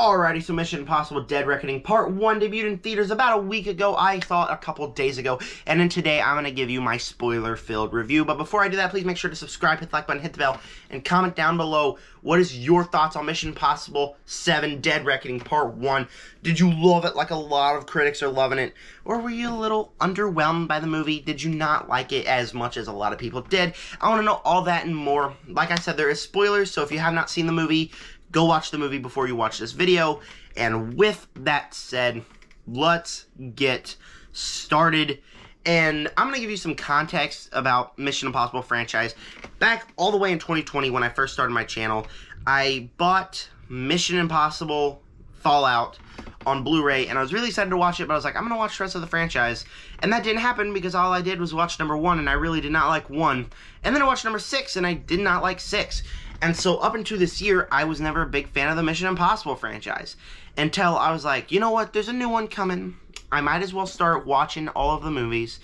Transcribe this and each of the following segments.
Alrighty, so Mission Impossible Dead Reckoning Part 1 debuted in theaters about a week ago, I thought a couple days ago, and then today I'm going to give you my spoiler-filled review. But before I do that, please make sure to subscribe, hit the like button, hit the bell, and comment down below what is your thoughts on Mission Impossible 7 Dead Reckoning Part 1. Did you love it like a lot of critics are loving it? Or were you a little underwhelmed by the movie? Did you not like it as much as a lot of people did? I want to know all that and more. Like I said, there is spoilers, so if you have not seen the movie, go watch the movie before you watch this video. And with that said, let's get started. And I'm going to give you some context about Mission Impossible franchise. Back all the way in 2020 when I first started my channel, I bought Mission Impossible Fallout on Blu-ray, and I was really excited to watch it, but I was like, I'm to watch the rest of the franchise. And that didn't happen because all I did was watch number one, and I really did not like one. And then I watched number six, and I did not like six. And so up until this year, I was never a big fan of the Mission Impossible franchise. Until I was like, you know what, there's a new one coming. I might as well start watching all of the movies.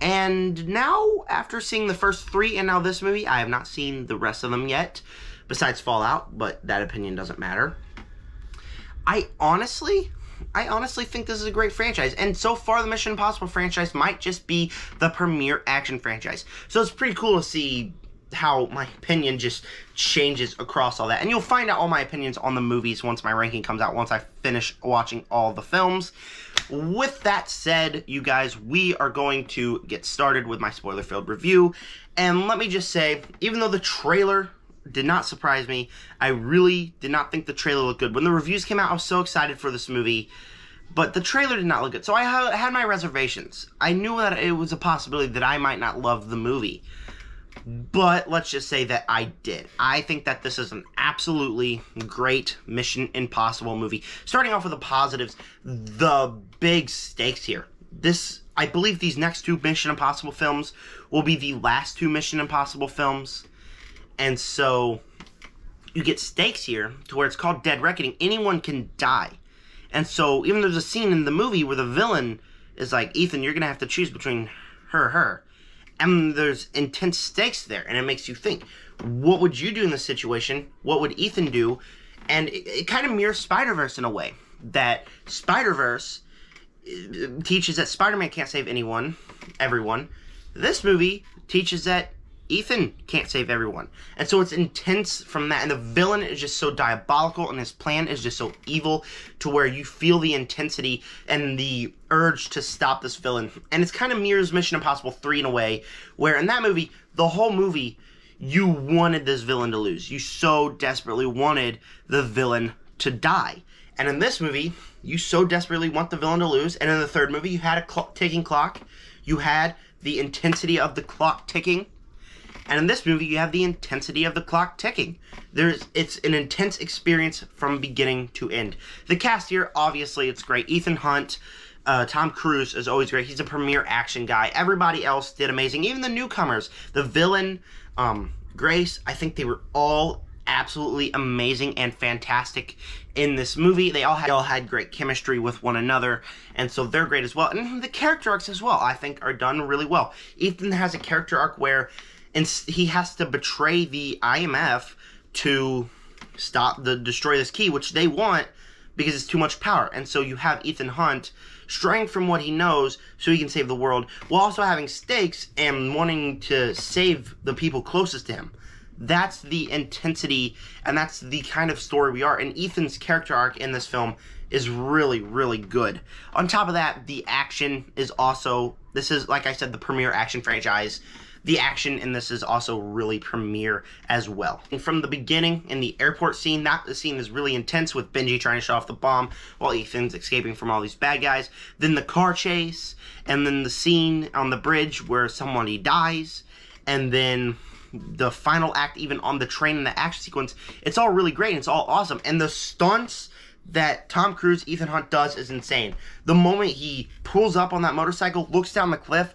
And now, after seeing the first three and now this movie, I have not seen the rest of them yet, besides Fallout, but that opinion doesn't matter. I honestly, I honestly think this is a great franchise. And so far, the Mission Impossible franchise might just be the premier action franchise. So it's pretty cool to see how my opinion just changes across all that. And you'll find out all my opinions on the movies once my ranking comes out, once I finish watching all the films. With that said, you guys, we are going to get started with my spoiler-filled review. And let me just say, even though the trailer did not surprise me, I really did not think the trailer looked good. When the reviews came out, I was so excited for this movie but the trailer did not look good. So I had my reservations. I knew that it was a possibility that I might not love the movie. But let's just say that I did. I think that this is an absolutely great Mission Impossible movie. Starting off with the positives, the big stakes here. This, I believe these next two Mission Impossible films will be the last two Mission Impossible films. And so you get stakes here to where it's called Dead Reckoning. Anyone can die. And so even there's a scene in the movie where the villain is like, Ethan, you're going to have to choose between her her and there's intense stakes there, and it makes you think, what would you do in this situation? What would Ethan do? And it, it kind of mirrors Spider Verse in a way that Spider Verse uh, teaches that Spider Man can't save anyone, everyone. This movie teaches that Ethan can't save everyone. And so it's intense from that. And the villain is just so diabolical and his plan is just so evil to where you feel the intensity and the urge to stop this villain. And it's kind of mirrors Mission Impossible 3 in a way, where in that movie, the whole movie, you wanted this villain to lose. You so desperately wanted the villain to die. And in this movie, you so desperately want the villain to lose. And in the third movie, you had a ticking clock. You had the intensity of the clock ticking and in this movie, you have the intensity of the clock ticking. There's it's an intense experience from beginning to end. The cast here, obviously, it's great. Ethan Hunt, uh, Tom Cruise is always great. He's a premier action guy. Everybody else did amazing. Even the newcomers, the villain, um, Grace. I think they were all absolutely amazing and fantastic in this movie. They all had, all had great chemistry with one another, and so they're great as well. And the character arcs as well, I think, are done really well. Ethan has a character arc where and he has to betray the IMF to stop the destroy this key, which they want because it's too much power. And so you have Ethan Hunt straying from what he knows so he can save the world, while also having stakes and wanting to save the people closest to him. That's the intensity and that's the kind of story we are. And Ethan's character arc in this film is really, really good. On top of that, the action is also, this is, like I said, the premier action franchise the action in this is also really premiere as well. And from the beginning, in the airport scene, that scene is really intense with Benji trying to shut off the bomb while Ethan's escaping from all these bad guys. Then the car chase, and then the scene on the bridge where somebody dies, and then the final act even on the train and the action sequence. It's all really great. It's all awesome. And the stunts that Tom Cruise, Ethan Hunt does is insane. The moment he pulls up on that motorcycle, looks down the cliff,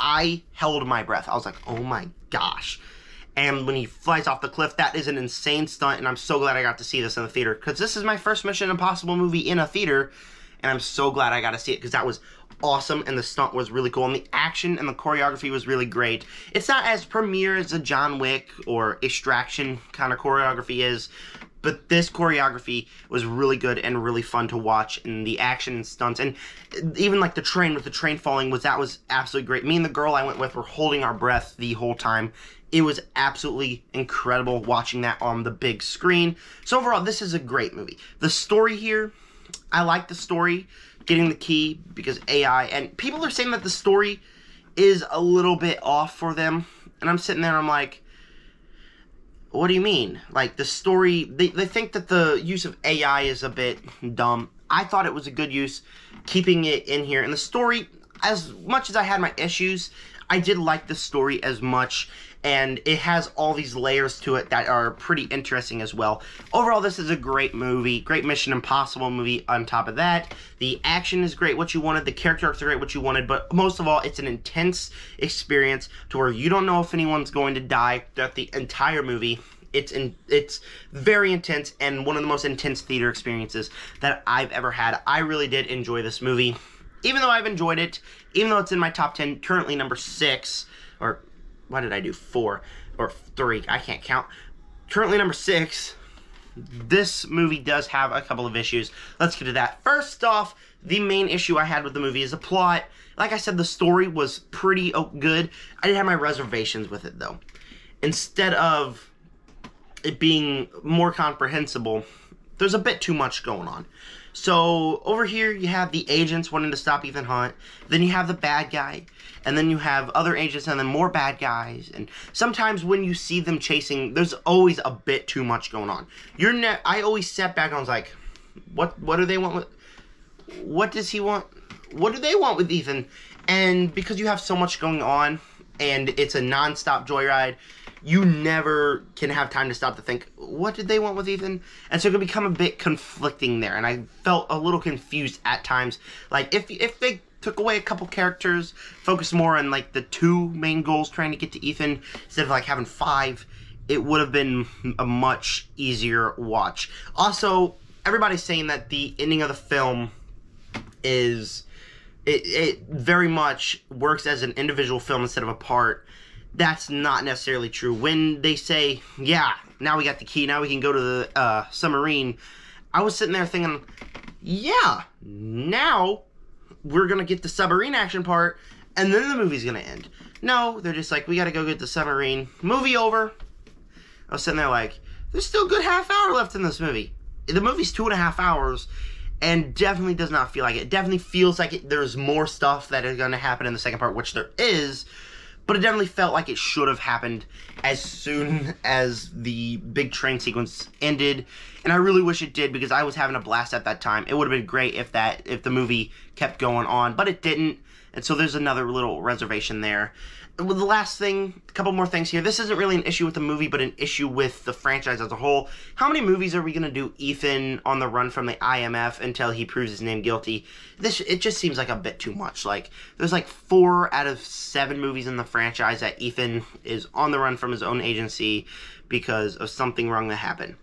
I held my breath. I was like, oh my gosh. And when he flies off the cliff, that is an insane stunt, and I'm so glad I got to see this in the theater because this is my first Mission Impossible movie in a theater, and I'm so glad I got to see it because that was awesome and the stunt was really cool and the action and the choreography was really great. It's not as premiere as a John Wick or Extraction kind of choreography is, but this choreography was really good and really fun to watch and the action and stunts and even like the train with the train falling was that was absolutely great. Me and the girl i went with were holding our breath the whole time. It was absolutely incredible watching that on the big screen. So overall this is a great movie. The story here i like the story getting the key because ai and people are saying that the story is a little bit off for them and i'm sitting there and i'm like what do you mean? Like the story, they, they think that the use of AI is a bit dumb. I thought it was a good use, keeping it in here. And the story, as much as I had my issues, I did like the story as much and it has all these layers to it that are pretty interesting as well. Overall, this is a great movie, great Mission Impossible movie on top of that. The action is great, what you wanted, the character arcs are great, what you wanted, but most of all, it's an intense experience to where you don't know if anyone's going to die throughout the entire movie. It's in, it's very intense and one of the most intense theater experiences that I've ever had. I really did enjoy this movie. Even though I've enjoyed it, even though it's in my top 10, currently number 6, or why did I do? Four or three. I can't count. Currently number six. This movie does have a couple of issues. Let's get to that. First off, the main issue I had with the movie is the plot. Like I said, the story was pretty oh, good. I did have my reservations with it though. Instead of it being more comprehensible, there's a bit too much going on. So over here you have the agents wanting to stop Ethan Hunt. Then you have the bad guy, and then you have other agents, and then more bad guys. And sometimes when you see them chasing, there's always a bit too much going on. You're ne- I always sat back and I was like, what What do they want with? What does he want? What do they want with Ethan? And because you have so much going on, and it's a non-stop joyride you never can have time to stop to think, what did they want with Ethan? And so it can become a bit conflicting there. And I felt a little confused at times. Like, if, if they took away a couple characters, focused more on, like, the two main goals trying to get to Ethan, instead of, like, having five, it would have been a much easier watch. Also, everybody's saying that the ending of the film is... It, it very much works as an individual film instead of a part that's not necessarily true. When they say, yeah, now we got the key, now we can go to the uh, submarine, I was sitting there thinking, yeah, now we're going to get the submarine action part, and then the movie's going to end. No, they're just like, we got to go get the submarine. Movie over. I was sitting there like, there's still a good half hour left in this movie. The movie's two and a half hours, and definitely does not feel like it. it definitely feels like it, there's more stuff that is going to happen in the second part, which there is, but it definitely felt like it should have happened as soon as the big train sequence ended and i really wish it did because i was having a blast at that time. It would have been great if that if the movie kept going on but it didn't and so there's another little reservation there well, the last thing, a couple more things here. This isn't really an issue with the movie, but an issue with the franchise as a whole. How many movies are we gonna do Ethan on the run from the IMF until he proves his name guilty? This it just seems like a bit too much. Like there's like four out of seven movies in the franchise that Ethan is on the run from his own agency because of something wrong that happened.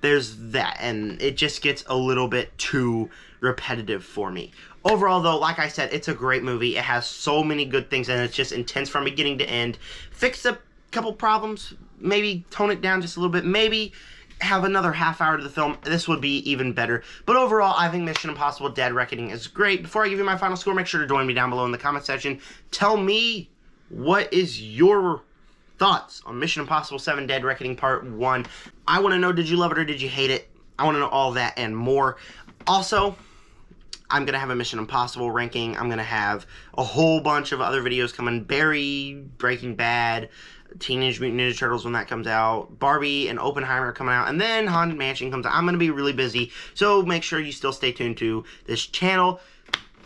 There's that, and it just gets a little bit too repetitive for me. Overall, though, like I said, it's a great movie. It has so many good things, and it's just intense from beginning to end. Fix a couple problems, maybe tone it down just a little bit, maybe have another half hour to the film, this would be even better. But overall, I think Mission Impossible Dead Reckoning is great. Before I give you my final score, make sure to join me down below in the comment section. Tell me what is your thoughts on Mission Impossible 7 Dead Reckoning Part 1. I want to know, did you love it or did you hate it? I want to know all that and more. Also, I'm going to have a Mission Impossible ranking. I'm going to have a whole bunch of other videos coming. Barry, Breaking Bad, Teenage Mutant Ninja Turtles when that comes out. Barbie and Oppenheimer coming out. And then Haunted Mansion comes out. I'm going to be really busy. So make sure you still stay tuned to this channel.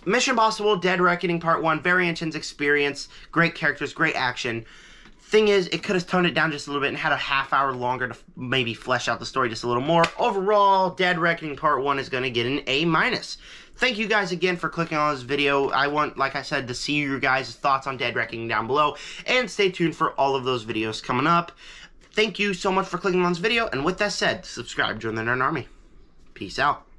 Mission Impossible Dead Reckoning Part 1. Very intense experience. Great characters. Great action. Thing is, it could have toned it down just a little bit and had a half hour longer to maybe flesh out the story just a little more. Overall, Dead Reckoning Part 1 is going to get an A-. minus thank you guys again for clicking on this video. I want, like I said, to see your guys' thoughts on Dead Reckoning down below. And stay tuned for all of those videos coming up. Thank you so much for clicking on this video. And with that said, subscribe, join the Nerd Army. Peace out.